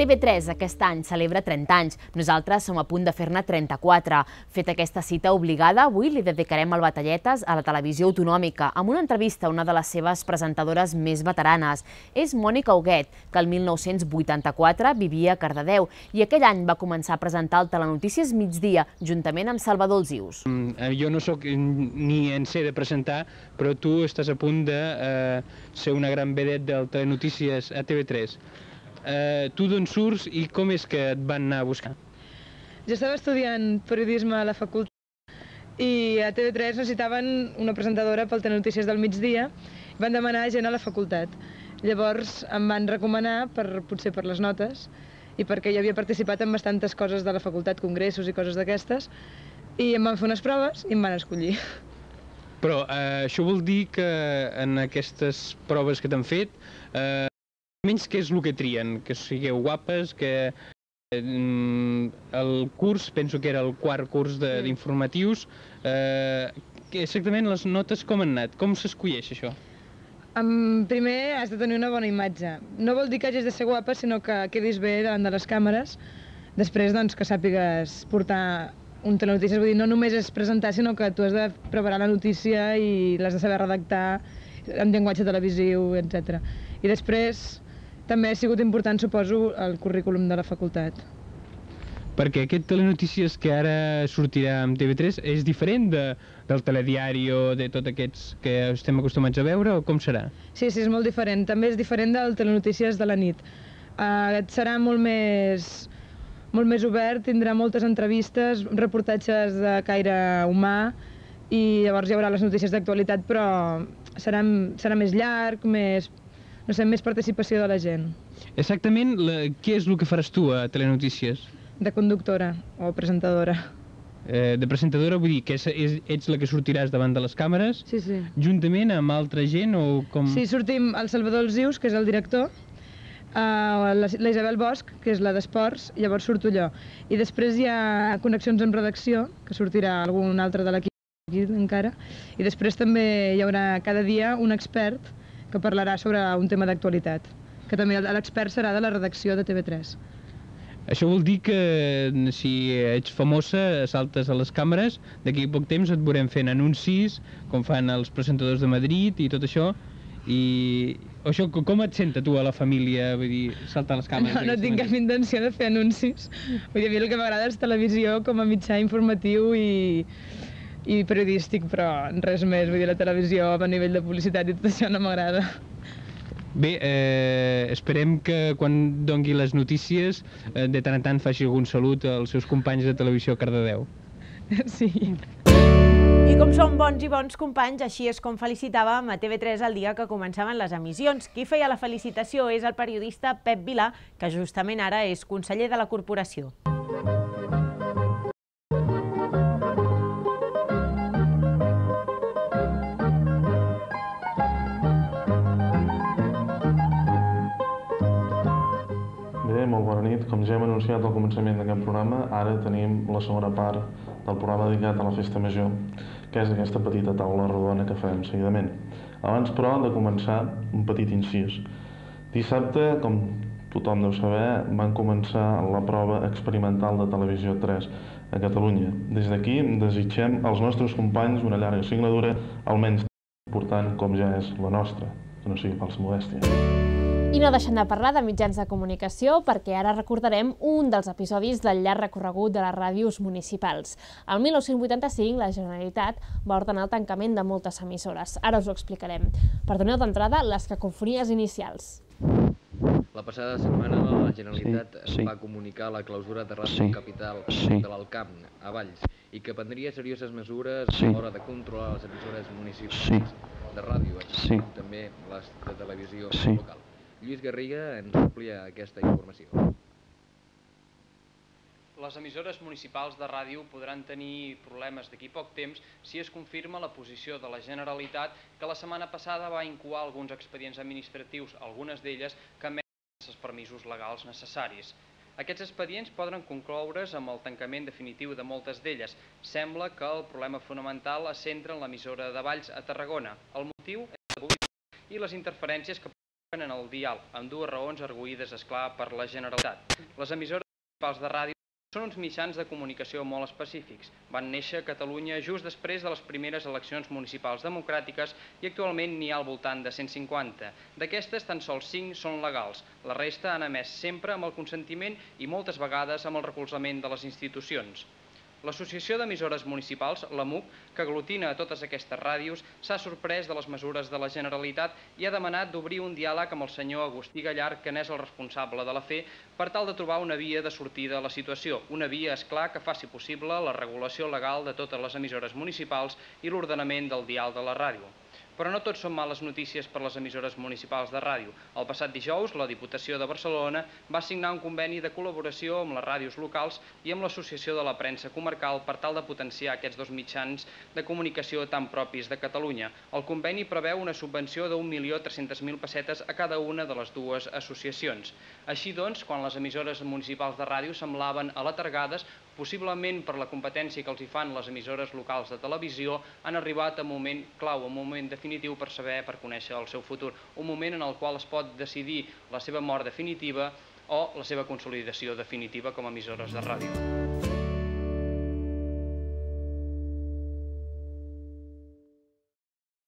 TV3 aquest any celebra 30 anys. Nosaltres som a punt de fer-ne 34. Fet aquesta cita obligada, avui li dedicarem el Batalletes a la televisió autonòmica amb una entrevista a una de les seves presentadores més veteranes. És Mònica Huguet, que el 1984 vivia a Cardedeu i aquell any va començar a presentar el Telenotícies migdia juntament amb Salvador Alzius. Mm, Jo no sóc ni en sé de presentar, però tu estàs a punt de eh, ser una gran vedet del Telenotícies a TV3. Eh, tu d'on surts i com és que et van anar a buscar? Jo estava estudiant periodisme a la facultat i a TV3 necessitaven una presentadora pel Telenotícies del migdia i van demanar gent a la facultat. Llavors em van recomanar, per, potser per les notes, i perquè jo havia participat en bastantes coses de la facultat, congressos i coses d'aquestes, i em van fer unes proves i em van escollir. Però eh, això vol dir que en aquestes proves que t'han fet, eh, menys què és el que trien? Que sigueu guapes, que mm, el curs, penso que era el quart curs d'informatius, eh, que exactament les notes com han anat? Com s'escolleix això? Um, primer has de tenir una bona imatge. No vol dir que hagis de ser guapa, sinó que quedis bé davant de les càmeres. Després, doncs, que sàpigues portar un telenotícies. Vull dir, no només és presentar, sinó que tu has de preparar la notícia i l'has de saber redactar en llenguatge televisiu, etc. I després també ha sigut important, suposo, el currículum de la facultat. Perquè aquest telenotícies que ara sortirà amb TV3 és diferent de, del telediari o de tots aquests que estem acostumats a veure o com serà? Sí, sí, és molt diferent. També és diferent del telenotícies de la nit. Uh, serà molt més, molt més obert, tindrà moltes entrevistes, reportatges de caire humà i llavors hi haurà les notícies d'actualitat, però serà, serà més llarg, més, no sé, més participació de la gent, Exactament, la, què és el que faràs tu a Telenotícies? de conductora o presentadora. Eh, de presentadora, vull dir que és, és, ets la que sortiràs davant de les càmeres, Sí, sí. juntament amb altra gent o com... Sí, sortim el Salvador Alzius, que és el director, uh, la la Isabel Bosch, que és la d'Esports, llavors surto jo. I després hi ha connexions amb redacció, que sortirà algun altre de l'equip encara, i després també hi haurà cada dia un expert que parlarà sobre un tema d'actualitat, que també l'expert serà de la redacció de TV3. Això vol dir que si ets famosa, saltes a les càmeres, d'aquí a poc temps et veurem fent anuncis, com fan els presentadors de Madrid i tot això, i això, co- com et senta tu a la família, vull dir, saltar a les càmeres? No, no tinc cap intenció de fer anuncis. Vull dir, a mi el que m'agrada és televisió com a mitjà informatiu i, i periodístic, però res més. Vull dir, la televisió a nivell de publicitat i tot això no m'agrada. Bé, eh, esperem que quan dongui les notícies eh, de tant en tant faci algun salut als seus companys de televisió a Cardedeu. Sí. I com som bons i bons companys, així és com felicitàvem a TV3 el dia que començaven les emissions. Qui feia la felicitació és el periodista Pep Vilà, que justament ara és conseller de la corporació. Bé, molt bona nit. Com ja hem anunciat al començament d'aquest programa, ara tenim la segona part del programa dedicat a la Festa Major, que és aquesta petita taula rodona que farem seguidament. Abans, però, de començar, un petit incís. Dissabte, com tothom deu saber, van començar la prova experimental de Televisió 3 a Catalunya. Des d'aquí desitgem als nostres companys una llarga signadura, almenys tan important com ja és la nostra, que no sigui falsa modèstia. I no deixem de parlar de mitjans de comunicació perquè ara recordarem un dels episodis del llarg recorregut de les ràdios municipals. El 1985 la Generalitat va ordenar el tancament de moltes emissores. Ara us ho explicarem. Perdoneu d'entrada les cacofonies inicials. La passada setmana la Generalitat Sí, sí. va comunicar la clausura de Ràdio Sí, Capital sí. de l'Alcamp a Valls i que prendria serioses mesures Sí. a l'hora de controlar les emissores municipals Sí. de ràdio, Sí. també les de televisió Sí. local. Lluís Garriga ens amplia aquesta informació. Les emissores municipals de ràdio podran tenir problemes d'aquí poc temps si es confirma la posició de la Generalitat que la setmana passada va incoar alguns expedients administratius, algunes d'elles que emeten els permisos legals necessaris. Aquests expedients poden concloure's amb el tancament definitiu de moltes d'elles. Sembla que el problema fonamental es centra en l'emissora de Valls a Tarragona. El motiu és la i les interferències que en el dial, amb dues raons arguïdes, esclar, per la Generalitat. Les emissores municipals de ràdio són uns mitjans de comunicació molt específics. Van néixer a Catalunya just després de les primeres eleccions municipals democràtiques i actualment n'hi ha al voltant de 150. D'aquestes, tan sols 5 són legals. La resta han emès sempre amb el consentiment i moltes vegades amb el recolzament de les institucions. L'Associació d'Emissores Municipals, la MUC, que aglutina a totes aquestes ràdios, s'ha sorprès de les mesures de la Generalitat i ha demanat d'obrir un diàleg amb el senyor Agustí Gallar, que n'és el responsable de la FE, per tal de trobar una via de sortida a la situació. Una via, és clar, que faci possible la regulació legal de totes les emissores municipals i l'ordenament del dial de la ràdio. Però no tot són males notícies per les emissores municipals de ràdio. El passat dijous, la Diputació de Barcelona va signar un conveni de col·laboració amb les ràdios locals i amb l'Associació de la Premsa Comarcal per tal de potenciar aquests dos mitjans de comunicació tan propis de Catalunya. El conveni preveu una subvenció de 1.300.000 pessetes a cada una de les dues associacions. Així doncs, quan les emissores municipals de ràdio semblaven aletargades, possiblement per la competència que els hi fan les emissores locals de televisió, han arribat a un moment clau, un moment definitiu per saber, per conèixer el seu futur, un moment en el qual es pot decidir la seva mort definitiva o la seva consolidació definitiva com a emissores de ràdio.